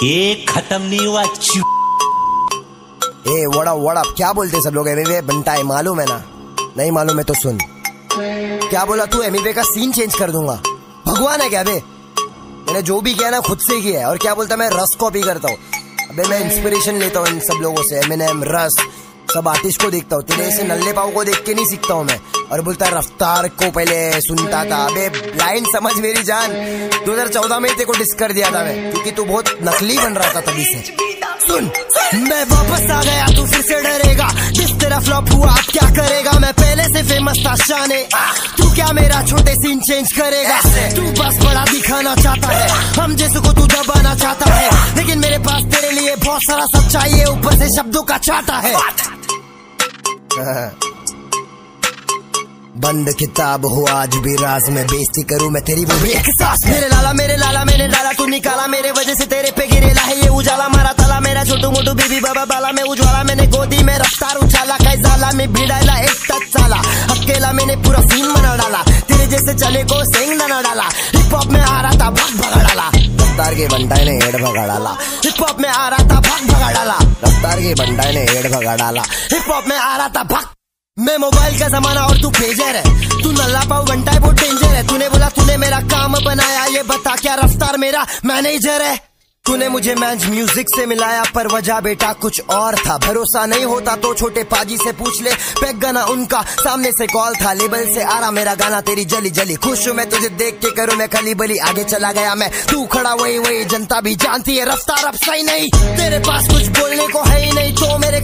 खत्म नहीं हुआ ए वड़ा वड़ा क्या बोलते सब लोग? एमीवे बनता है, मालूम है ना? नहीं मालूम है तो सुन। क्या बोला तू? एमीवे का सीन चेंज कर दूँगा। भगवान है क्या बे? मैंने जो भी किया ना, खुद से किया है। और क्या बोलता मैं रस कॉपी करता हूँ। अबे, मैं इंस्पिरेशन लेता हूँ इन सब लोगों से। एम रस, सब आर्टिस्ट को देखता हूँ। तेरे ऐसे नल्ले पाव को देख के नहीं सीखता हूँ मैं। और बोलता रफ्तार को पहले सुनता था। अबे लाइन समझ मेरी जान। 2014 में तेरे को डिस कर दिया था मैं क्योंकि तू बहुत नकली बन रहा था तभी से। सुन मैं वापस आ गया तू फिर से डरेगा। जिस तेरा फ्लॉप हुआ अब क्या करेगा? मैं पहले से फ़ेमस था शाने। तू क्या मेरा छोटे सीन चेंज करेगा? तू बस बड़ा दिखाना चाहता है। हम जैसे को तू दबाना चाहता है। लेकिन मेरे पास तेरे लिए बहुत सारा सच्चाई है ऊपर से शब्दों का चाहता है। बंद किताब हो, आज भी राज में बेइज्जती करूँ मैं तेरी भी एक सांस मेरे लाला मेरे लाला मेरे लाला, तू निकाला मेरे वजह से तेरे पे गिरेला है, ये उजाला मारा ताला मेरा, छोटू मोटू बीबी बाबा बाला मैं उज्वाला, मैंने गोदी में रफ्तार उछाला, कई जाला में भिड़ाला एक तक साला अकेला मैंने पूरा सीन बना डाला, तेरे जैसे चले को सेंग ना डाला। हिप हॉप में आ रहा था, भाग भगा डाला रफ्तार के बंटाई ने हेड भगा डाला हिप हॉप में आ रहा था, भाग भगा डाला रफ्तार के बंटाई ने हेड भगा डाला हिप हॉप में आ रहा था, भाग मैं मोबाइल का जमाना और तू पेजर है। तू नल्ला पाऊ घंटा बहुत डेंजर है। तूने बोला, तूने मेरा काम बनाया, ये बता क्या रफ्तार मेरा मैनेजर है? तूने मुझे मैच म्यूज़िक से मिलाया, पर वजह बेटा कुछ और था। भरोसा नहीं होता तो छोटे पाजी से पूछ ले। पैक गाना उनका, सामने से कॉल था। लेबल से आ रहा मेरा गाना, तेरी जली जली। खुश हूँ मैं तुझे देख के करूँ, मैं खली बली। आगे चला गया मैं। तू खड़ा वही वही, जनता भी जानती है। रफ्तार अब सही नहीं। तेरे पास कुछ बोलने को है ही नहीं तो मेरे